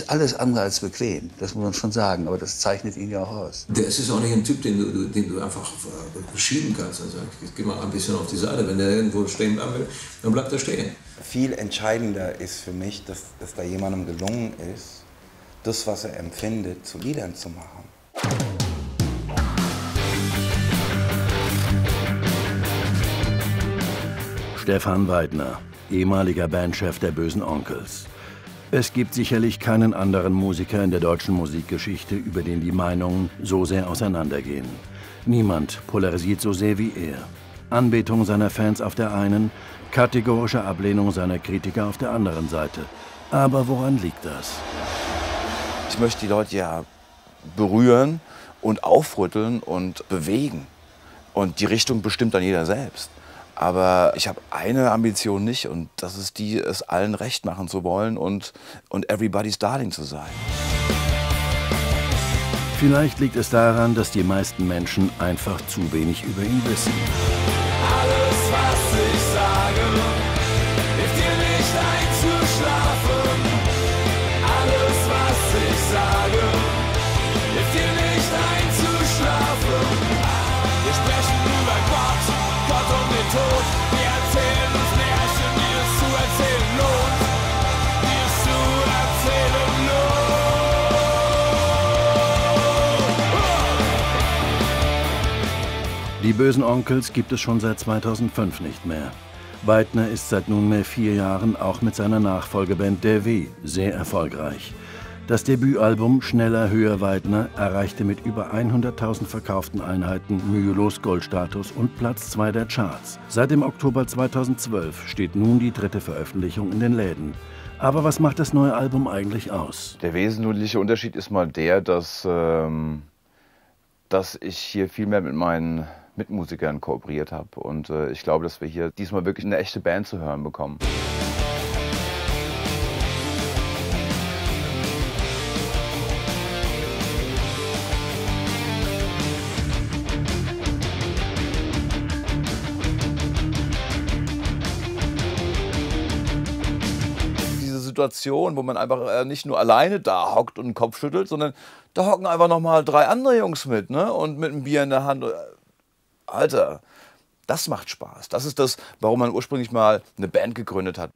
ist alles andere als bequem, das muss man schon sagen, aber das zeichnet ihn ja auch aus. Der ist auch nicht ein Typ, den du, den du einfach äh, schieben kannst. Also ich geh mal ein bisschen auf die Seite. Wenn der irgendwo stehen bleiben will, dann bleibt er stehen. Viel entscheidender ist für mich, dass, dass da jemandem gelungen ist, das, was er empfindet, zu Liedern zu machen. Stefan Weidner, ehemaliger Bandchef der Bösen Onkels. Es gibt sicherlich keinen anderen Musiker in der deutschen Musikgeschichte, über den die Meinungen so sehr auseinandergehen. Niemand polarisiert so sehr wie er. Anbetung seiner Fans auf der einen, kategorische Ablehnung seiner Kritiker auf der anderen Seite. Aber woran liegt das? Ich möchte die Leute ja berühren und aufrütteln und bewegen. Und die Richtung bestimmt dann jeder selbst. Aber ich habe eine Ambition nicht und das ist die, es allen recht machen zu wollen und, und everybody's darling zu sein. Vielleicht liegt es daran, dass die meisten Menschen einfach zu wenig über ihn wissen. Bösen Onkels gibt es schon seit 2005 nicht mehr. Weidner ist seit nunmehr vier Jahren auch mit seiner Nachfolgeband Der W sehr erfolgreich. Das Debütalbum Schneller, höher, Weidner erreichte mit über 100.000 verkauften Einheiten mühelos Goldstatus und Platz 2 der Charts. Seit dem Oktober 2012 steht nun die dritte Veröffentlichung in den Läden. Aber was macht das neue Album eigentlich aus? Der wesentliche Unterschied ist mal der, dass, ähm, dass ich hier viel mehr mit meinen Mitmusikern kooperiert habe. Und äh, ich glaube, dass wir hier diesmal wirklich eine echte Band zu hören bekommen. Diese Situation, wo man einfach äh, nicht nur alleine da hockt und den Kopf schüttelt, sondern da hocken einfach noch mal drei andere Jungs mit, ne? Und mit einem Bier in der Hand. Alter, das macht Spaß. Das ist das, warum man ursprünglich mal eine Band gegründet hat.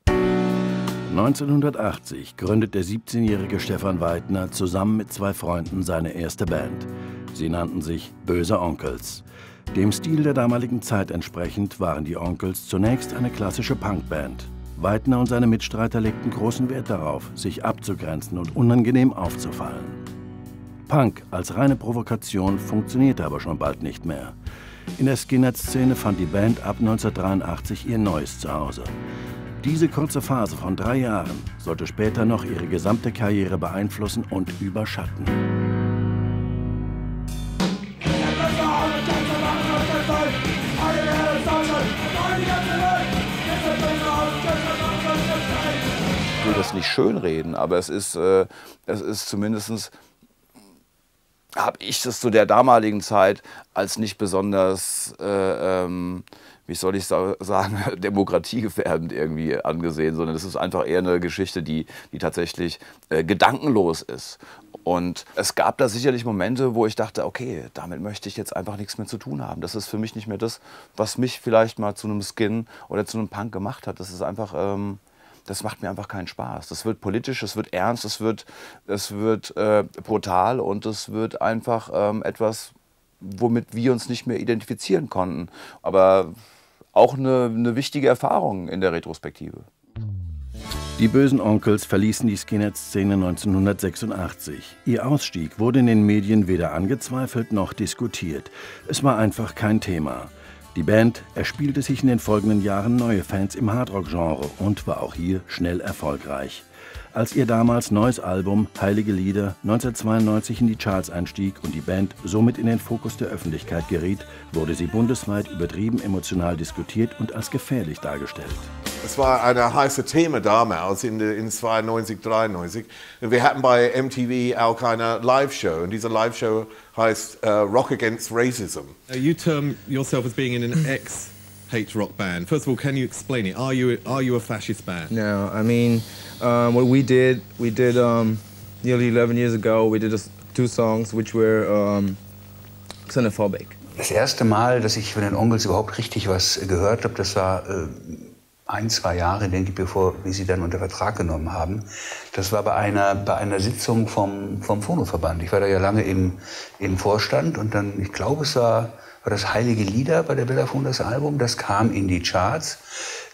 1980 gründet der 17-jährige Stefan Weidner zusammen mit zwei Freunden seine erste Band. Sie nannten sich Böse Onkels. Dem Stil der damaligen Zeit entsprechend waren die Onkels zunächst eine klassische Punkband. Weidner und seine Mitstreiter legten großen Wert darauf, sich abzugrenzen und unangenehm aufzufallen. Punk als reine Provokation funktionierte aber schon bald nicht mehr. In der Skinhead-Szene fand die Band ab 1983 ihr neues Zuhause. Diese kurze Phase von drei Jahren sollte später noch ihre gesamte Karriere beeinflussen und überschatten. Ich will das nicht schönreden, aber es ist, äh, es ist zumindest habe ich das zu der damaligen Zeit als nicht besonders, äh, ähm, wie soll ich sagen, demokratiegefährdend irgendwie angesehen, sondern es ist einfach eher eine Geschichte, die, die tatsächlich äh, gedankenlos ist. Und es gab da sicherlich Momente, wo ich dachte, okay, damit möchte ich jetzt einfach nichts mehr zu tun haben. Das ist für mich nicht mehr das, was mich vielleicht mal zu einem Skin oder zu einem Punk gemacht hat. Das ist einfach... Ähm, das macht mir einfach keinen Spaß. Das wird politisch, es wird ernst, es wird, es wird äh, brutal und es wird einfach ähm, etwas, womit wir uns nicht mehr identifizieren konnten. Aber auch eine, eine wichtige Erfahrung in der Retrospektive. Die bösen Onkels verließen die Skinhead-Szene 1986. Ihr Ausstieg wurde in den Medien weder angezweifelt noch diskutiert. Es war einfach kein Thema. Die Band erspielte sich in den folgenden Jahren neue Fans im Hardrock-Genre und war auch hier schnell erfolgreich. Als ihr damals neues Album Heilige Lieder 1992 in die Charts einstieg und die Band somit in den Fokus der Öffentlichkeit geriet, wurde sie bundesweit übertrieben emotional diskutiert und als gefährlich dargestellt. Es war ein heißes Thema damals in, in 92, 93. Wir hatten bei MTV auch eine Live-Show und diese Live-Show heißt uh, Rock Against Racism. You term yourself as being in an ex hate rock band. First of all, can you explain it? Are you are you a fascist band? No, I mean, um, what we did, we did um, nearly 11 years ago, we did two songs which were um, xenophobic. Das erste Mal, dass ich von den Onkels überhaupt richtig was gehört habe, das war äh, ein, zwei Jahre, denke ich, bevor wir sie dann unter Vertrag genommen haben. Das war bei einer, bei einer Sitzung vom, vom Phonoverband. Ich war da ja lange im, im Vorstand und dann, ich glaube, es war, war das Heilige Lieder bei der Bellafon das Album. Das kam in die Charts,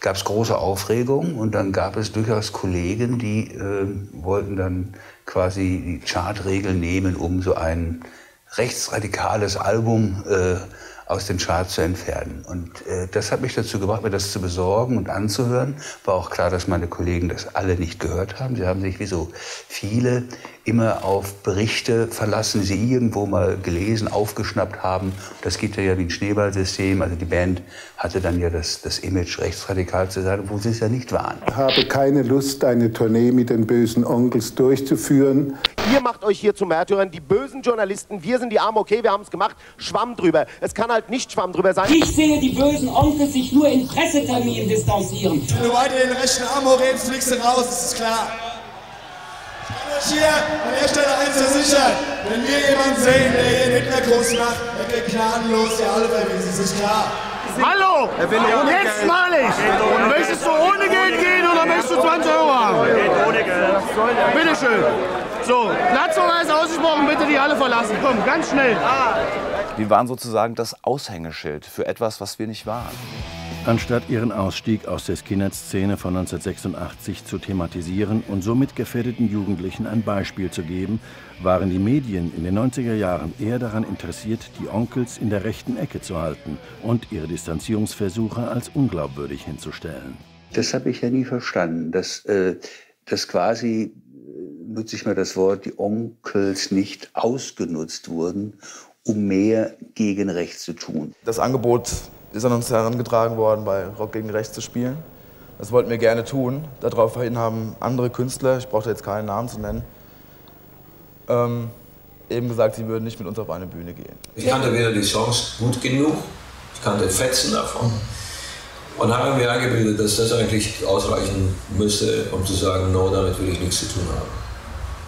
gab es große Aufregung und dann gab es durchaus Kollegen, die äh, wollten dann quasi die Chartregeln nehmen, um so ein rechtsradikales Album äh, aus den Charts zu entfernen. Und äh, das hat mich dazu gebracht, mir das zu besorgen und anzuhören. War auch klar, dass meine Kollegen das alle nicht gehört haben. Sie haben sich wie so viele immer auf Berichte verlassen, die sie irgendwo mal gelesen, aufgeschnappt haben. Das geht ja wie ein Schneeballsystem. Also die Band hatte dann ja das, das Image, rechtsradikal zu sein, wo sie es ja nicht waren. Ich habe keine Lust, eine Tournee mit den bösen Onkels durchzuführen. Ihr macht euch hier zu Märtyrern, die bösen Journalisten, wir sind die Armen, okay, wir haben es gemacht, Schwamm drüber. Es kann halt nicht Schwamm drüber sein. Ich sehe die bösen Onkels sich nur in Presseterminen distanzieren. Wenn du weiter den rechten Arm hochhebst, fliegst du raus, das ist klar. Ich kann euch hier an der Stelle eins versichern, wenn wir jemanden sehen, der hier einen Hitler groß macht, der kriegt gnadenlos die alle verwiesen, das ist klar. Hallo! Jetzt mal ich! Möchtest du ohne Geld gehen oder möchtest du 20 Euro haben? Ohne Geld. Bitteschön. So, Platzverweis ausgesprochen, bitte die Halle verlassen. Komm, ganz schnell. Wir waren sozusagen das Aushängeschild für etwas, was wir nicht waren. Anstatt ihren Ausstieg aus der Skinhead-Szene von 1986 zu thematisieren und somit gefährdeten Jugendlichen ein Beispiel zu geben, waren die Medien in den 90er Jahren eher daran interessiert, die Onkels in der rechten Ecke zu halten und ihre Distanzierungsversuche als unglaubwürdig hinzustellen. Das habe ich ja nie verstanden, dass, äh, dass quasi, äh, nutze ich mal das Wort, die Onkels nicht ausgenutzt wurden, um mehr gegen rechts zu tun. Das Angebot ist an uns herangetragen worden, bei Rock gegen Rechts zu spielen. Das wollten wir gerne tun. Daraufhin haben andere Künstler, ich brauche jetzt keinen Namen zu nennen, ähm, eben gesagt, sie würden nicht mit uns auf eine Bühne gehen. Ich kannte weder die Songs gut genug, ich kannte Fetzen davon. Und habe mir eingebildet, dass das eigentlich ausreichen müsste, um zu sagen, no, damit will ich nichts zu tun haben.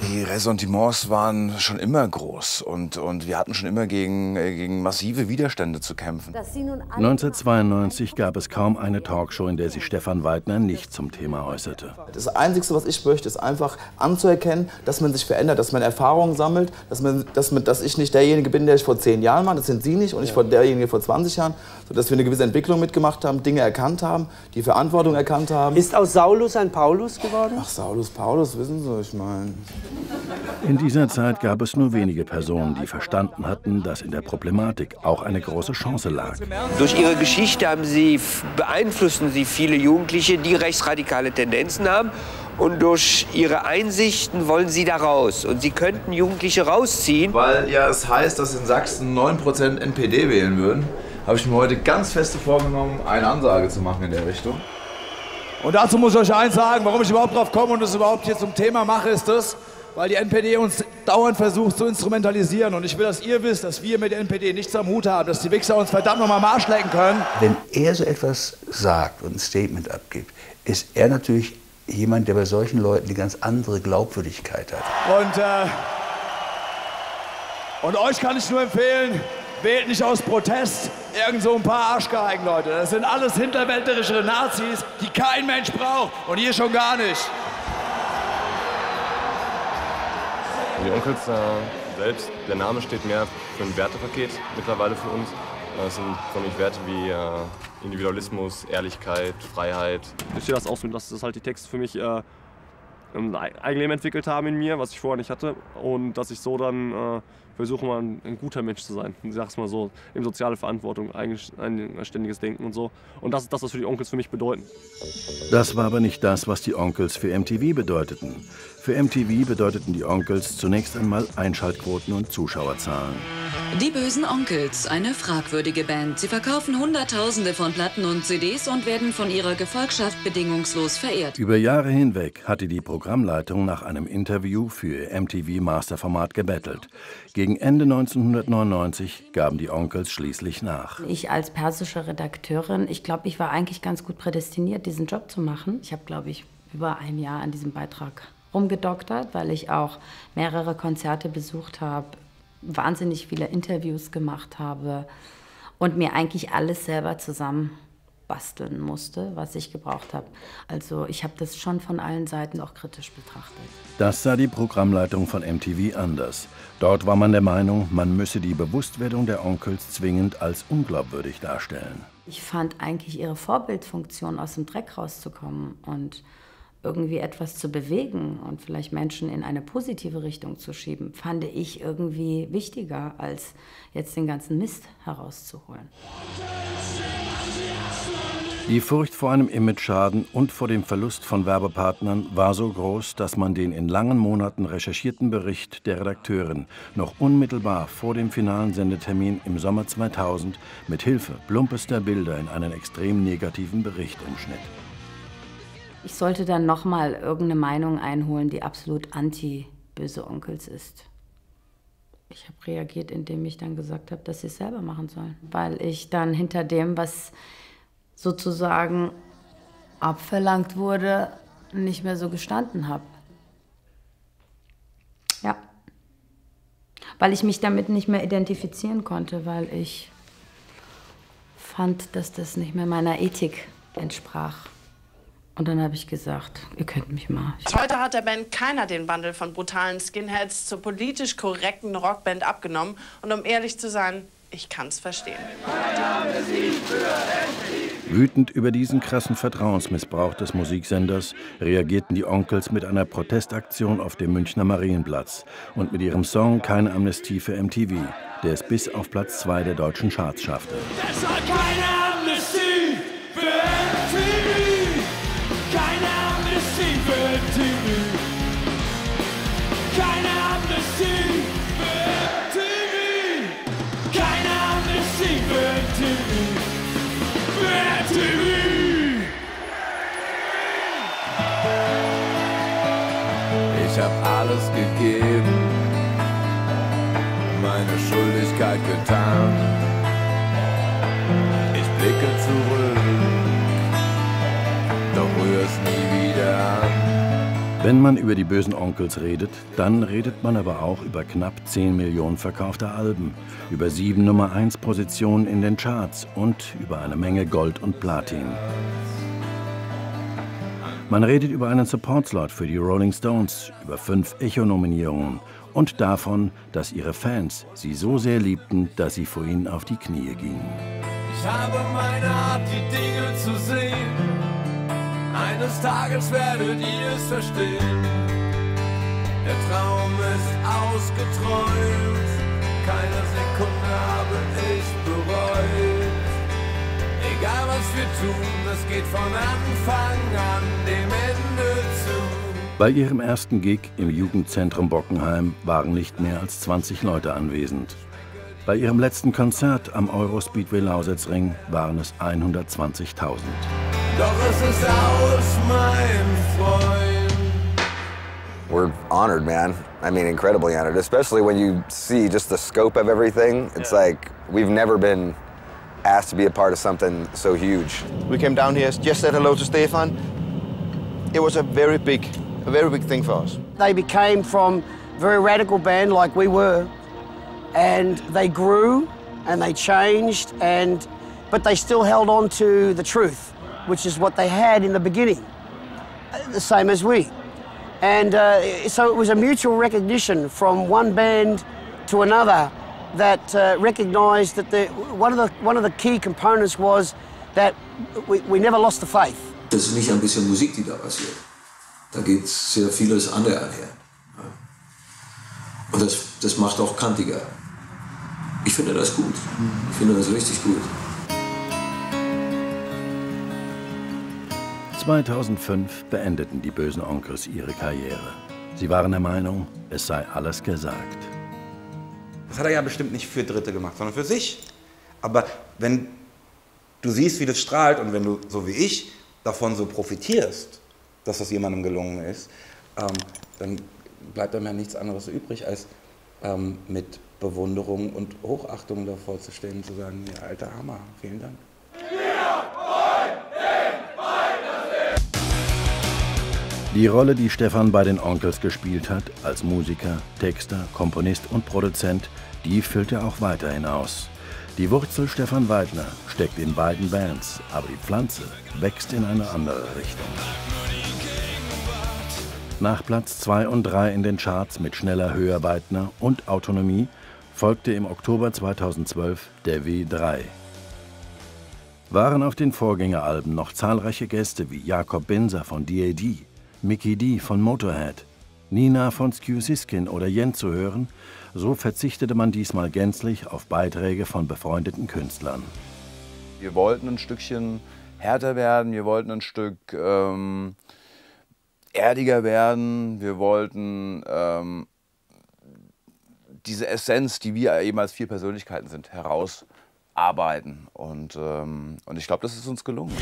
Die Ressentiments waren schon immer groß und, und wir hatten schon immer gegen, äh, gegen massive Widerstände zu kämpfen. 1992 gab es kaum eine Talkshow, in der sich Stefan Weidner nicht zum Thema äußerte. Das Einzige, was ich möchte, ist einfach anzuerkennen, dass man sich verändert, dass man Erfahrungen sammelt, dass, man, dass, man, dass ich nicht derjenige bin, der ich vor zehn Jahren war, das sind Sie nicht und ich vor derjenige vor 20 Jahren, sodass wir eine gewisse Entwicklung mitgemacht haben, Dinge erkannt haben, die Verantwortung erkannt haben. Ist aus Saulus ein Paulus geworden? Ach, Saulus, Paulus, wissen Sie, ich meine... In dieser Zeit gab es nur wenige Personen, die verstanden hatten, dass in der Problematik auch eine große Chance lag. Durch ihre Geschichte haben sie, beeinflussen sie viele Jugendliche, die rechtsradikale Tendenzen haben. Und durch ihre Einsichten wollen sie da raus. Und sie könnten Jugendliche rausziehen. Weil ja es heißt, dass in Sachsen 9% NPD wählen würden, habe ich mir heute ganz feste vorgenommen, eine Ansage zu machen in der Richtung. Und dazu muss ich euch eins sagen, warum ich überhaupt drauf komme und das überhaupt hier zum Thema mache, ist das, weil die NPD uns dauernd versucht zu instrumentalisieren. Und ich will, dass ihr wisst, dass wir mit der NPD nichts am Hut haben, dass die Wichser uns verdammt nochmal am Arsch lecken können. Wenn er so etwas sagt und ein Statement abgibt, ist er natürlich jemand, der bei solchen Leuten die ganz andere Glaubwürdigkeit hat. Und, äh, und euch kann ich nur empfehlen, wählt nicht aus Protest irgend so ein paar Arschgeigen, Leute. Das sind alles hinterwäldlerische Nazis, die kein Mensch braucht. Und ihr schon gar nicht. Die Onkels äh, selbst, der Name steht mehr für ein Wertepaket mittlerweile für uns. Das sind für mich Werte wie äh, Individualismus, Ehrlichkeit, Freiheit. Ich sehe das auch so, dass das halt die Texte für mich äh, ein Eigenleben entwickelt haben in mir, was ich vorher nicht hatte. Und dass ich so dann äh, versuche, mal ein, ein, guter Mensch zu sein. Ich sag's mal so, eben soziale Verantwortung, eigenständiges Denken und so. Und das ist das, was für die Onkels für mich bedeuten. Das war aber nicht das, was die Onkels für MTV bedeuteten. Für MTV bedeuteten die Onkels zunächst einmal Einschaltquoten und Zuschauerzahlen. Die bösen Onkels, eine fragwürdige Band. Sie verkaufen Hunderttausende von Platten und CDs und werden von ihrer Gefolgschaft bedingungslos verehrt. Über Jahre hinweg hatte die Programmleitung nach einem Interview für MTV Masterformat gebettelt. Gegen Ende 1999 gaben die Onkels schließlich nach. Ich als persische Redakteurin, ich glaube, ich war eigentlich ganz gut prädestiniert, diesen Job zu machen. Ich habe, glaube ich, über ein Jahr an diesem Beitrag rumgedoktert, weil ich auch mehrere Konzerte besucht habe, wahnsinnig viele Interviews gemacht habe und mir eigentlich alles selber zusammen basteln musste, was ich gebraucht habe. Also ich habe das schon von allen Seiten auch kritisch betrachtet. Das sah die Programmleitung von MTV anders. Dort war man der Meinung, man müsse die Bewusstwerdung der Onkels zwingend als unglaubwürdig darstellen. Ich fand eigentlich ihre Vorbildfunktion, aus dem Dreck rauszukommen und irgendwie etwas zu bewegen und vielleicht Menschen in eine positive Richtung zu schieben, fand ich irgendwie wichtiger, als jetzt den ganzen Mist herauszuholen. Die Furcht vor einem Imageschaden und vor dem Verlust von Werbepartnern war so groß, dass man den in langen Monaten recherchierten Bericht der Redakteurin noch unmittelbar vor dem finalen Sendetermin im Sommer 2000 mit Hilfe plumpester Bilder in einen extrem negativen Bericht umschnitt. Ich sollte dann nochmal irgendeine Meinung einholen, die absolut anti-böse Onkels ist. Ich habe reagiert, indem ich dann gesagt habe, dass sie es selber machen sollen. Weil ich dann hinter dem, was sozusagen abverlangt wurde, nicht mehr so gestanden habe. Ja. Weil ich mich damit nicht mehr identifizieren konnte, weil ich fand, dass das nicht mehr meiner Ethik entsprach. Und dann habe ich gesagt, ihr könnt mich mal. Heute hat der Band keiner den Wandel von brutalen Skinheads zur politisch korrekten Rockband abgenommen. Und um ehrlich zu sein, ich kann's verstehen. Wütend über diesen krassen Vertrauensmissbrauch des Musiksenders reagierten die Onkels mit einer Protestaktion auf dem Münchner Marienplatz und mit ihrem Song Keine Amnestie für MTV, der es bis auf Platz 2 der deutschen Charts schaffte. Deshalb keine meine Schuldigkeit getan. Ich blicke zurück, doch rühr es nie wieder an. Wenn man über die bösen Onkels redet, dann redet man aber auch über knapp 10 Millionen verkaufter Alben, über sieben Nummer 1 Positionen in den Charts und über eine Menge Gold und Platin. Man redet über einen Support-Slot für die Rolling Stones, über fünf Echo-Nominierungen und davon, dass ihre Fans sie so sehr liebten, dass sie vor ihnen auf die Knie gingen. Ich habe meine Art, die Dinge zu sehen. Eines Tages werdet ihr es verstehen. Der Traum ist ausgeträumt. Keine Sekunde habe ich bereut. Egal was wir tun, es geht von Anfang an dem Ende. Bei ihrem ersten Gig im Jugendzentrum Bockenheim waren nicht mehr als 20 Leute anwesend. Bei ihrem letzten Konzert am Eurospeedway Lausitzring waren es 120.000. Doch es ist aus, mein Freund. We're honored, man. I mean, incredibly honored, especially when you see just the scope of everything. It's like we've never been asked to be a part of something so huge. We came down here, just said hello to Stefan. It was a very big, a very big thing for us. They became from a very radical band like we were, and they grew and they changed, and but they still held on to the truth, which is what they had in the beginning, the same as we. And uh, so it was a mutual recognition from one band to another that uh, recognized that the, one, of the, one of the key components was that we, we never lost the faith. Das ist nicht ein bisschen Musik, die da passiert. Da geht sehr vieles andere einher. Und das, das macht auch kantiger. Ich finde das gut. Ich finde das richtig gut. 2005 beendeten die bösen Onkels ihre Karriere. Sie waren der Meinung, es sei alles gesagt. Das hat er ja bestimmt nicht für Dritte gemacht, sondern für sich. Aber wenn du siehst, wie das strahlt und wenn du, so wie ich, davon so profitierst, dass das jemandem gelungen ist, ähm, dann bleibt einem ja nichts anderes übrig, als ähm, mit Bewunderung und Hochachtung davor zu stehen und zu sagen, ja, alter Hammer, vielen Dank. Die Rolle, die Stefan bei den Onkels gespielt hat, als Musiker, Texter, Komponist und Produzent, die füllt er auch weiterhin aus. Die Wurzel Stefan Weidner steckt in beiden Bands, aber die Pflanze wächst in eine andere Richtung. Nach Platz 2 und 3 in den Charts mit Schneller, Höher, Weidner und Autonomie folgte im Oktober 2012 der W3. Waren auf den Vorgängeralben noch zahlreiche Gäste wie Jakob Binser von DAD, Mickey D von Motorhead, Nina von Skew Siskin oder Jen zu hören, so verzichtete man diesmal gänzlich auf Beiträge von befreundeten Künstlern. Wir wollten ein Stückchen härter werden, wir wollten ein Stück ähm, erdiger werden, wir wollten ähm, diese Essenz, die wir eben als vier Persönlichkeiten sind, herausarbeiten. Und, ähm, und ich glaube, das ist uns gelungen.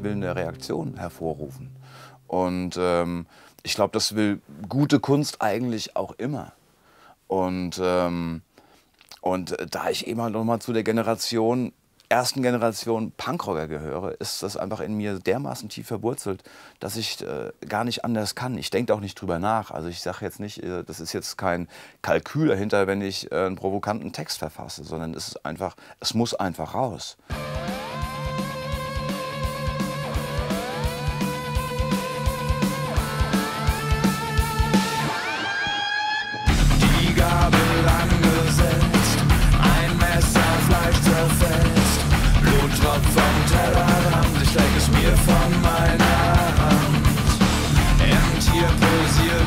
Ich will eine Reaktion hervorrufen. Und ähm, ich glaube, das will gute Kunst eigentlich auch immer. Und, ähm, und da ich eben halt noch mal zu der Generation, ersten Generation Punkrocker gehöre, ist das einfach in mir dermaßen tief verwurzelt, dass ich äh, gar nicht anders kann. Ich denke auch nicht drüber nach. Also ich sage jetzt nicht, äh, das ist jetzt kein Kalkül dahinter, wenn ich äh, einen provokanten Text verfasse, sondern es ist einfach, es muss einfach raus.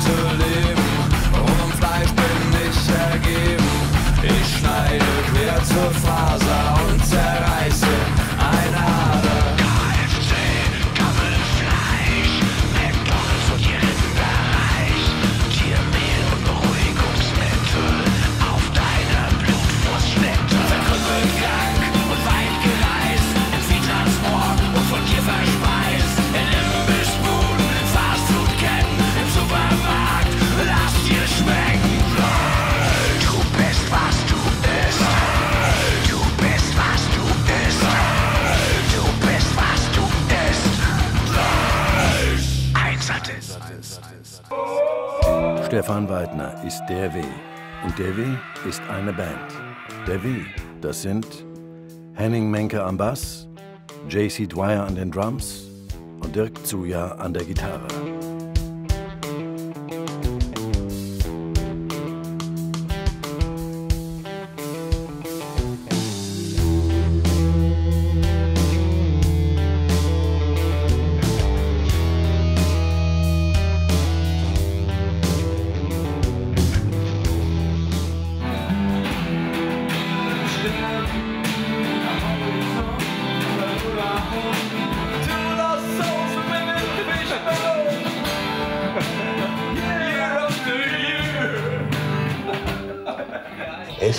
to live. Stefan Weidner ist der W. Und der W ist eine Band. Der W, das sind Henning Menke am Bass, JC Dwyer an den Drums und Dirk Zuja an der Gitarre.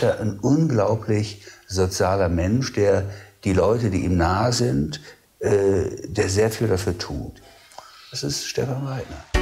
Er ja ein unglaublich sozialer Mensch, der die Leute, die ihm nahe sind, äh, der sehr viel dafür tut. Das ist Stefan Weidner.